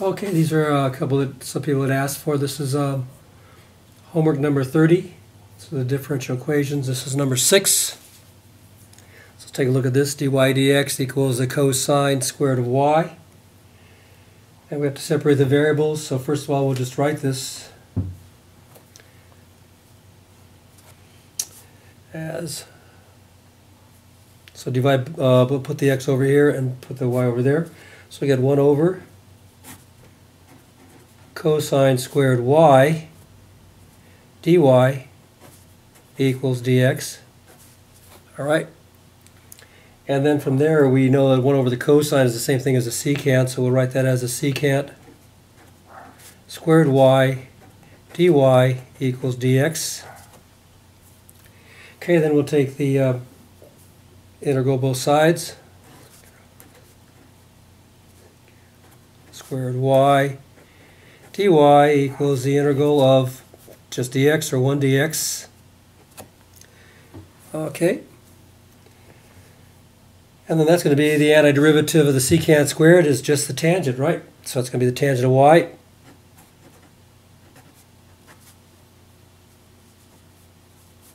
Okay, these are a couple that some people had asked for. This is um, homework number 30. So the differential equations. This is number 6. So let's take a look at this. dy dx equals the cosine squared of y. And we have to separate the variables. So first of all, we'll just write this as so divide, uh, we'll put the x over here and put the y over there. So we get 1 over cosine squared y dy equals dx. All right. And then from there, we know that 1 over the cosine is the same thing as a secant, so we'll write that as a secant squared y dy equals dx. Okay, then we'll take the uh, integral both sides. Squared y dy equals the integral of just dx or 1 dx. Okay. And then that's going to be the antiderivative of the secant squared is just the tangent, right? So it's going to be the tangent of y.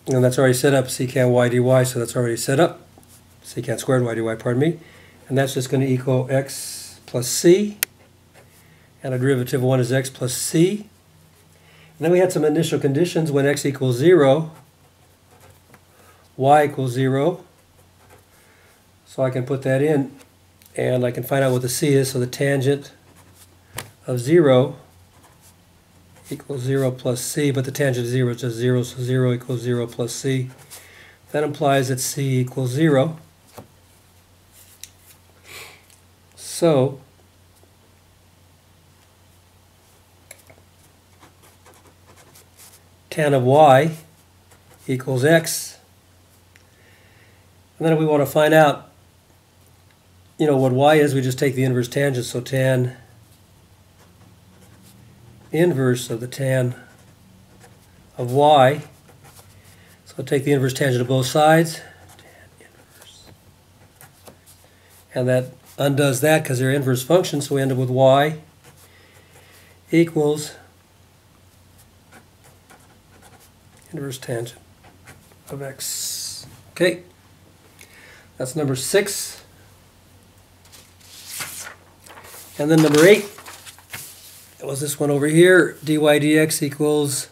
And that's already set up, secant y dy, so that's already set up. Secant squared y dy, pardon me. And that's just going to equal x plus c. And a derivative of 1 is x plus c. And then we had some initial conditions when x equals 0, y equals 0. So I can put that in and I can find out what the c is. So the tangent of 0 equals 0 plus c, but the tangent of 0 is just 0, so 0 equals 0 plus c. That implies that c equals 0. So, tan of y equals x. And then if we want to find out, you know, what y is, we just take the inverse tangent. So tan inverse of the tan of y. So I'll take the inverse tangent of both sides. And that undoes that because they're inverse functions, so we end up with y equals inverse tangent of x. Okay, that's number six. And then number eight it was this one over here, dy dx equals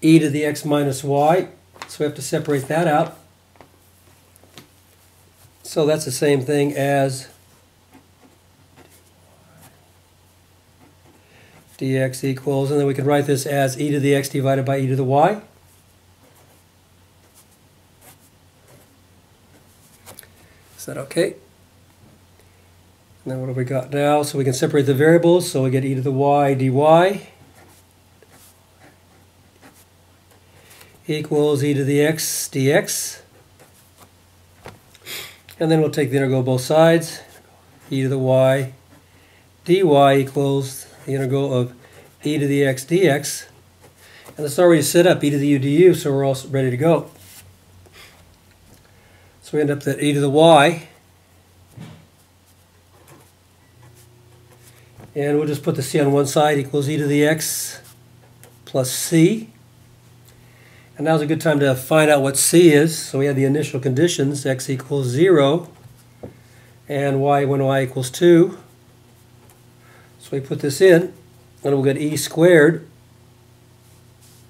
e to the x minus y. So we have to separate that out. So that's the same thing as dx equals, and then we can write this as e to the x divided by e to the y. that okay? And then what have we got now? So we can separate the variables. So we get e to the y dy equals e to the x dx. And then we'll take the integral of both sides. e to the y dy equals the integral of e to the x dx. And it's already set up, e to the u du, so we're all ready to go. So we end up at e to the y And we'll just put the c on one side equals e to the x plus c. And now's a good time to find out what c is. So we have the initial conditions, x equals 0 and y when y equals 2. So we put this in, and we'll get e squared,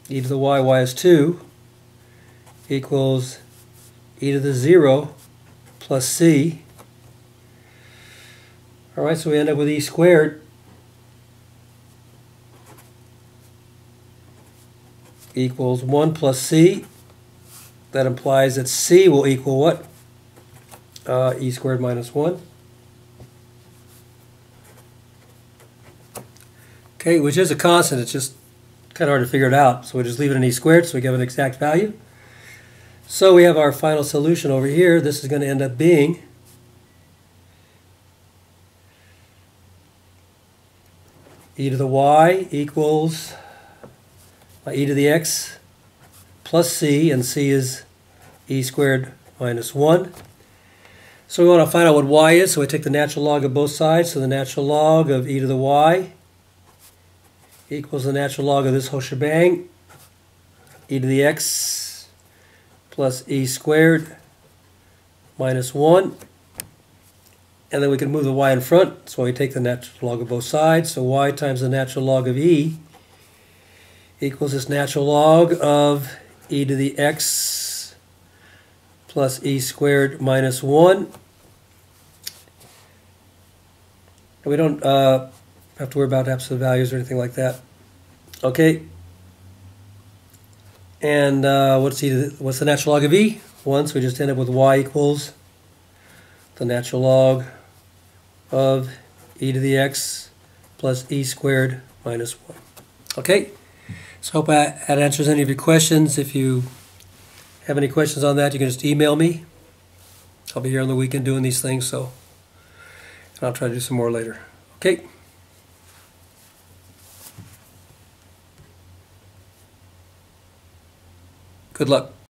e to the y, y is 2, equals e to the 0 plus c. All right, so we end up with e squared equals 1 plus c. That implies that c will equal what? Uh, e squared minus 1. Okay, which is a constant. It's just kind of hard to figure it out. So we just leave it in e squared so we give an exact value. So we have our final solution over here. This is going to end up being e to the y equals uh, e to the x plus c, and c is e squared minus 1. So we want to find out what y is, so we take the natural log of both sides. So the natural log of e to the y equals the natural log of this whole shebang, e to the x plus e squared minus 1. And then we can move the y in front, so we take the natural log of both sides. So y times the natural log of e equals this natural log of e to the x plus e squared minus 1. And we don't uh, have to worry about absolute values or anything like that. Okay. And uh, what's, e what's the natural log of e? Once we just end up with y equals the natural log of e to the x plus e squared minus 1. Okay, so hope that answers any of your questions. If you have any questions on that, you can just email me. I'll be here on the weekend doing these things, so and I'll try to do some more later. Okay. Good luck.